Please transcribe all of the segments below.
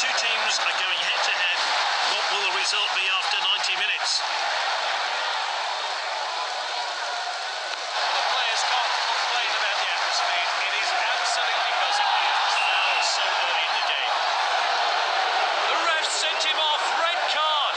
two teams are going head to head. What will the result be after 90 minutes? The players can't complain about the atmosphere. It is absolutely buzzing here. Foul so early in the game. The ref sent him off. Red card.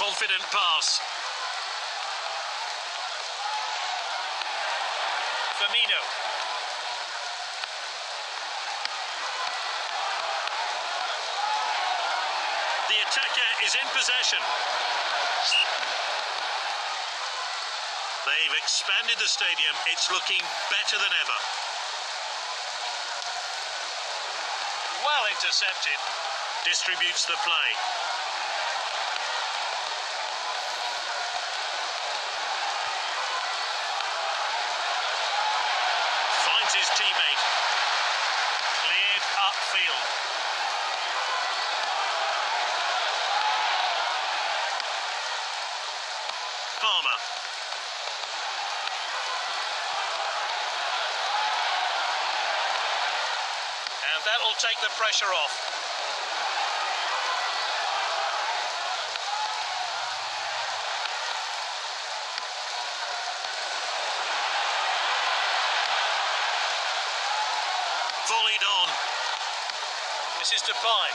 Confident pass. Firmino. The attacker is in possession. They've expanded the stadium. It's looking better than ever. Well intercepted. Distributes the play. Take the pressure off. Volleyed on. This is Depay.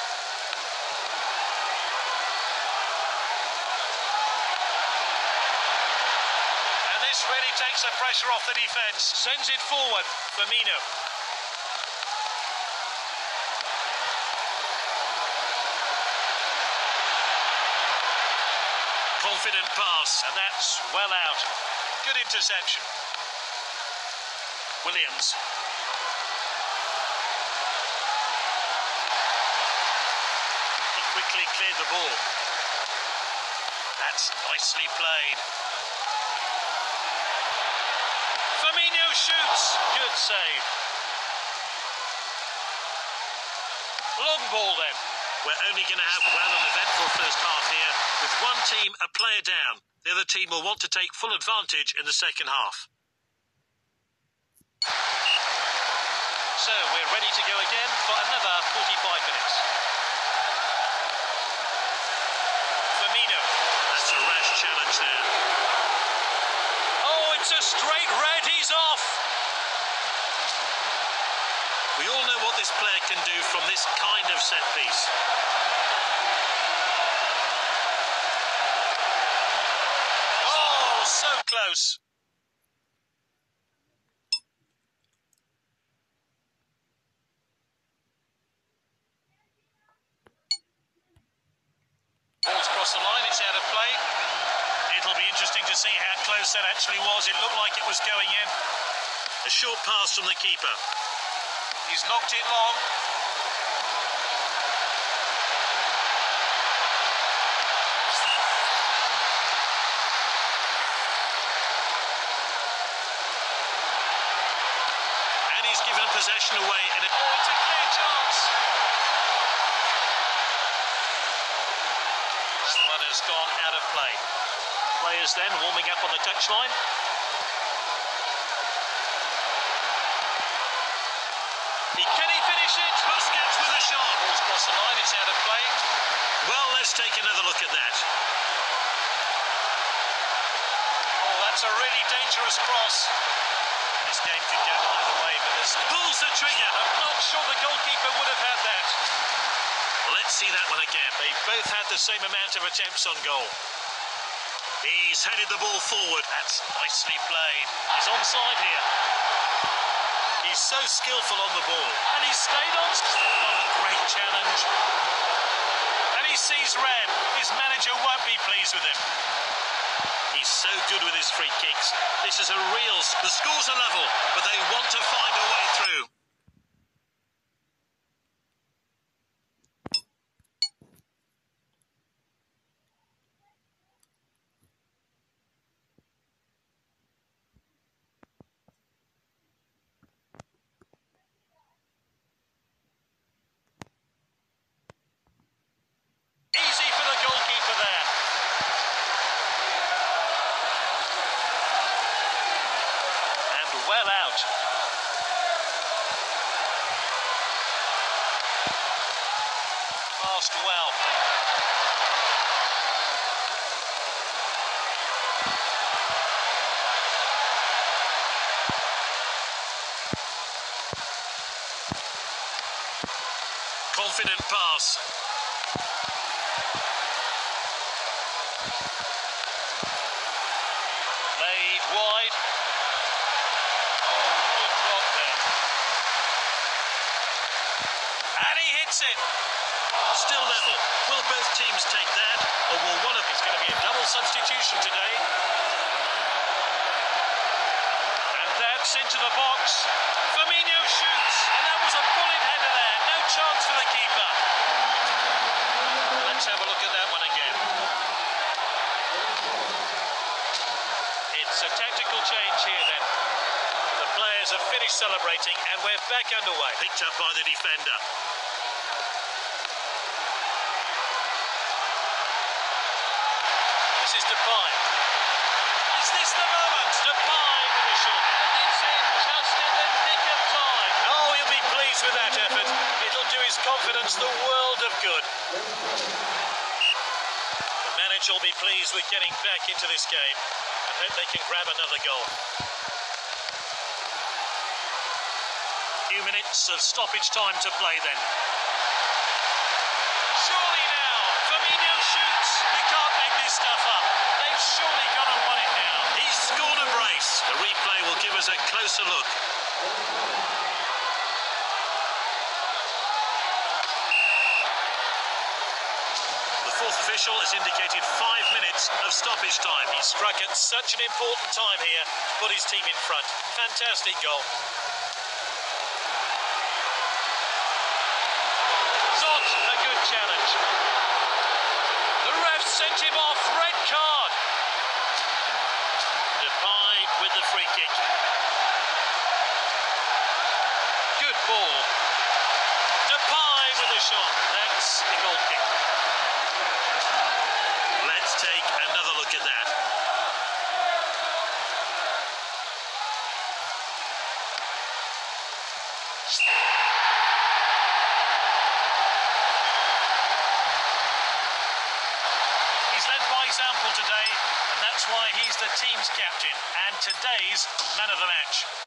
And this really takes the pressure off the defence. Sends it forward. Firmino. Confident pass. And that's well out. Good interception. Williams. He quickly cleared the ball. That's nicely played. Firmino shoots. Good save. Long ball then. We're only going to have well an eventful first half here, with one team a player down. The other team will want to take full advantage in the second half. So we're ready to go again for another 45 minutes. Firmino. That's a rash challenge there. Oh, it's a straight red. He's off. We all know what this player can do from this kind of set piece. Ball's across the line. It's out of play. It'll be interesting to see how close that actually was. It looked like it was going in. A short pass from the keeper. He's knocked it long. And he's given possession away in a Oh, it's a clear chance. That one has gone out of play. Players then warming up on the touchline. Can he finish it? Busquets with a shot. Ball's across the line. It's out of play. Well, let's take another look at that. Oh, that's a really dangerous cross. This game could go either way, but there's pulls the trigger. I'm not sure the goalkeeper would have had that. Let's see that one again. They both had the same amount of attempts on goal. He's headed the ball forward. That's nicely played. He's onside here. He's so skillful on the ball. And he stayed on. What a great challenge. And he sees red. His manager won't be pleased with him. He's so good with his free kicks. This is a real. The scores are level, but they want to find a way through. Easy for Confident pass. Laid wide. Oh, good block there. And he hits it. Still level. Will both teams take that, or will one of It's going to be a double substitution today. And that's into the box. Firmino shoots, and that was a bullet header there. No chance for the keeper. Let's have a look at that one again. It's a tactical change here then. The players have finished celebrating, and we're back underway. picked up by the defender? This is Depay. Is this the moment? Depay shot. And it's in just in the nick of time. Oh, he'll be pleased with that effort. It'll do his confidence the world of good. The manager will be pleased with getting back into this game and hope they can grab another goal. Few minutes of stoppage time to play then. Surely now, Firmino shoots. You can't make this stuff up. They've surely got to won it now. He's scored a brace. The us a closer look. The fourth official has indicated five minutes of stoppage time. He struck at such an important time here, put his team in front. Fantastic goal. Not a good challenge. The ref sent him off. Red card. Depay with the free kick. Good ball. Depay with a shot. That's the goal kick. Let's take another look at that. He's led by example today, and that's why he's the team's captain and today's man of the match.